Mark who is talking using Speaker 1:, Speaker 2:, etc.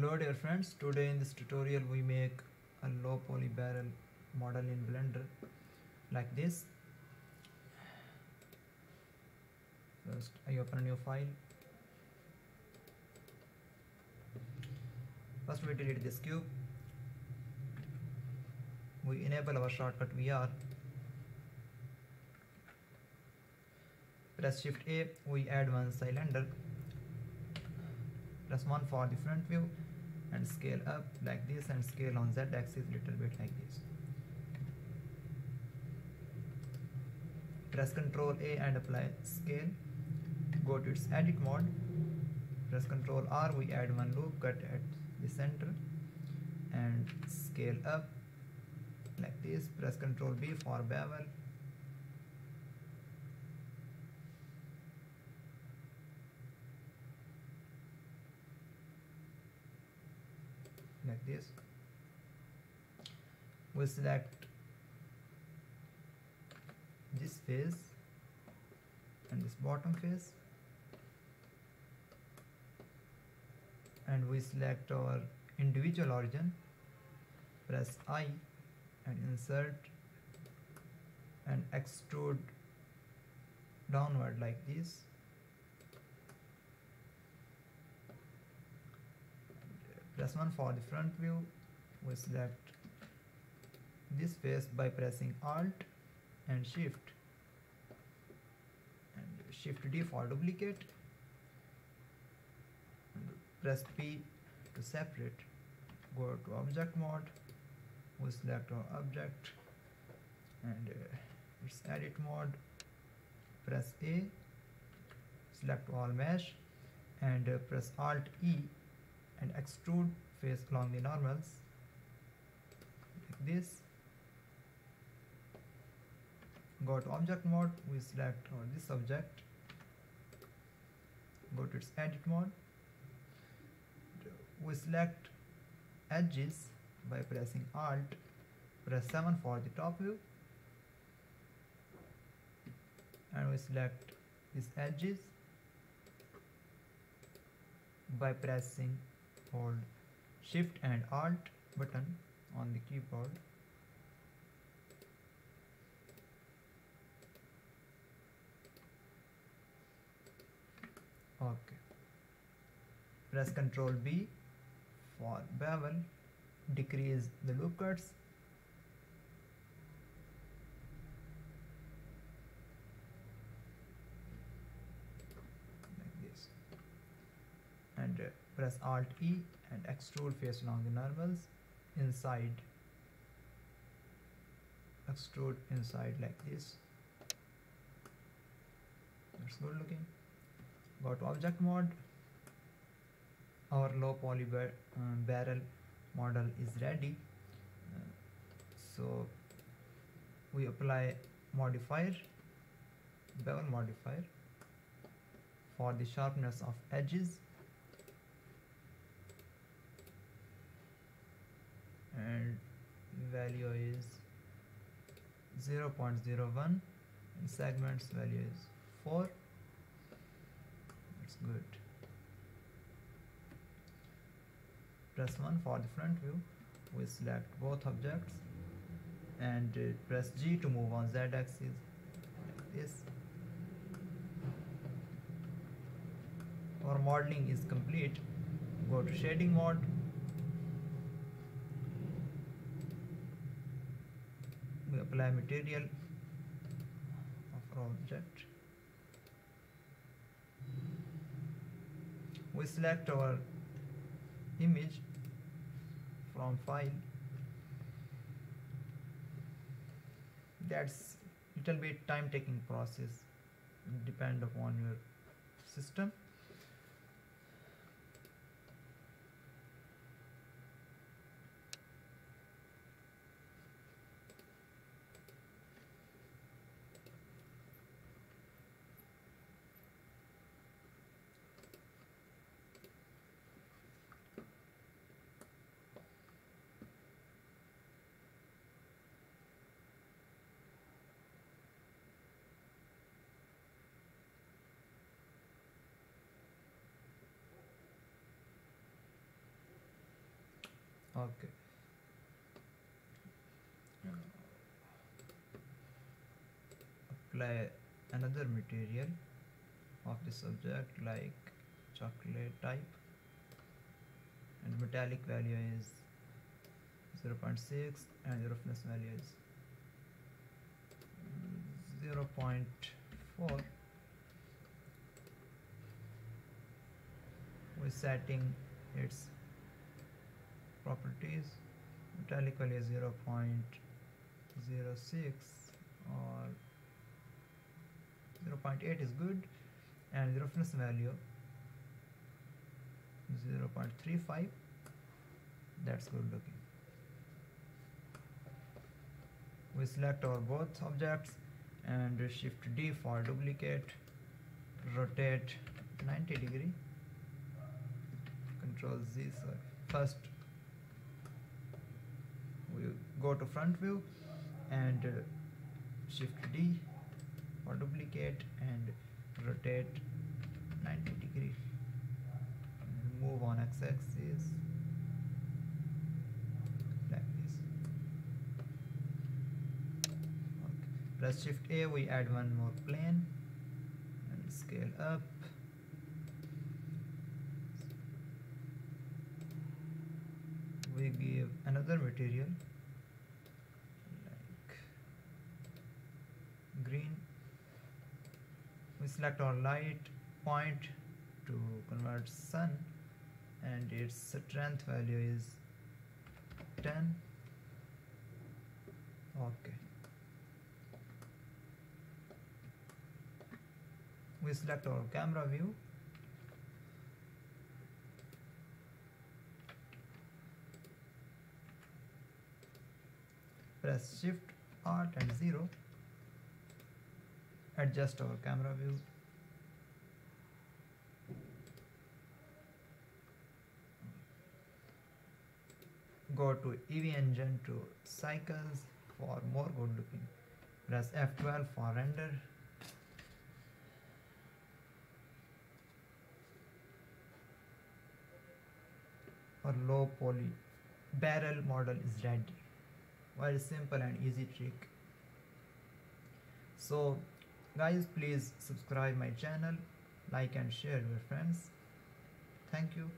Speaker 1: Hello dear friends, today in this tutorial we make a low poly barrel model in Blender like this. First I open a new file. First we delete this cube. We enable our shortcut VR. Press shift A, we add one cylinder plus 1 for the front view and scale up like this and scale on z axis little bit like this. Press ctrl a and apply scale. Go to its edit mode. Press ctrl r we add one loop cut at the center and scale up like this. Press ctrl b for bevel like this we select this face and this bottom face and we select our individual origin press I and inset and extrude downward like this press 1 for the front view we select this face by pressing alt and shift. And shift D for duplicate. And press P to separate. Go to object mode we select our object. And uh, its edit mode. Press A. Select all mesh. And uh, press alt E and extrude face along the normals like this. Go to object mode we select this object. Go to its edit mode. We select edges by pressing alt press 7 for the top view. And we select these edges by pressing hold shift and alt button on the keyboard. Okay. Press ctrl b for bevel. Decrease the loop cuts like this and uh, press alt e and extrude face along the normals inside extrude inside like this. That's good looking. Go to object mode. Our low poly bar uh, barrel model is ready. Uh, so we apply modifier bevel modifier for the sharpness of edges and value is 0 0.01 and segments value is 4 that's good. Press 1 for the front view. We select both objects and uh, press G to move on. Z axis like this. Our modeling is complete. Go to shading mode apply material of object. We select our image from file. That's little bit time taking process depend upon your system okay. Apply another material of this object like chocolate type. And metallic value is 0 0.6 and the roughness value is 0 0.4 we're setting its properties. Metallic value is 0 0.06 or 0 0.8 is good. And the roughness value 0 0.35 that's good looking. We select our both objects and shift D for duplicate rotate 90 degree. Control Z first go to front view and uh, shift D for duplicate and rotate 90 degree. Move on x-axis. Like this. Okay. press shift A we add one more plane and scale up. We give another material green. We select our light point to convert sun and its strength value is 10 okay. We select our camera view. Press shift alt and 0 adjust our camera view. Go to Eevee engine to cycles for more good looking. Press F12 for render. Or low poly barrel model is ready. Very simple and easy trick. So guys please subscribe my channel like and share with friends. Thank you